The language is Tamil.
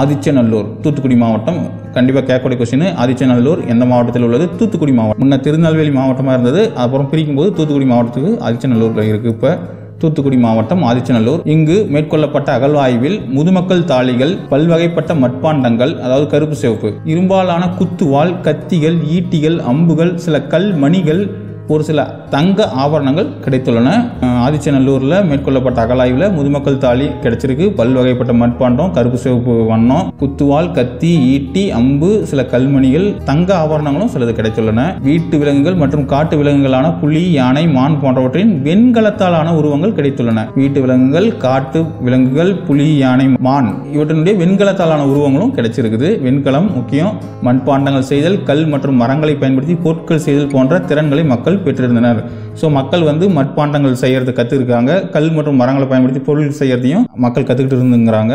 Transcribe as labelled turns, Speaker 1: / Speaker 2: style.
Speaker 1: ஆதிச்சநல்லூர் தூத்துக்குடி மாவட்டம் கண்டிப்பாக கேட்கக்கூடிய கொஸ்டின் ஆதிச்சநல்லூர் எந்த மாவட்டத்தில் உள்ளது? தூத்துக்குடி மாவட்டம். முன்ன திருநெல்வேலி மாவட்டமாக இருந்தது அப்புறம் பிரிக்கும் போது தூத்துக்குடி மாவட்டத்துக்கு ஆதிச்சநல்லூரில் இருக்குது இப்போ தூத்துக்குடி மாவட்டம் ஆதிச்சநல்லூர். இங்கு மேற்கொள்ளப்பட்ட அகழ்வாய்வில் முதுமக்கள் தாளிகள் பல்வகைப்பட்ட மட்பாண்டங்கள் அதாவது கருப்பு சிவப்பு இரும்பாலான குத்துவாள் கத்திகள் ஈட்டிகள் அம்புகள் சில கல் மணிகள் ஒரு சில தங்க ஆபரணங்கள் கிடைத்துள்ளன. ஆதிச்சநல்லூரில் மேற்கொள்ளப்பட்ட அகலாய்வில் முதுமக்கள் தாலி கிடைச்சிருக்கு. பல்வகைப்பட்ட மட்பாண்டம் கருப்பு சிவப்பு வண்ணம் குத்துவால் கத்தி ஈட்டி அம்பு சில கல்மணிகள் தங்க ஆபரணங்களும் சிலது கிடைத்துள்ளன. வீட்டு விலங்குகள் மற்றும் காட்டு விலங்குகளான புலி யானை மான் போன்றவற்றின் வெண்கலத்தாலான உருவங்கள் கிடைத்துள்ளன. வீட்டு விலங்குகள் காட்டு விலங்குகள் புலி யானை மான் இவற்றினுடைய வெண்கலத்தாலான உருவங்களும் கிடைச்சிருக்குது. வெண்கலம் முக்கியம். மண்பாண்டங்கள் செய்தல் கல் மற்றும் மரங்களை பயன்படுத்தி பொருட்கள் செய்தல் போன்ற திறன்களை மக்கள் பெற்றிருந்தனர். ஸோ மக்கள் வந்து மட்பாண்டங்கள் செய்யறது கற்றுருக்காங்க கல் மற்றும் மரங்களை பயன்படுத்தி பொருள் செய்யறதையும் மக்கள் கற்றுக்கிட்டு இருந்துங்கிறாங்க.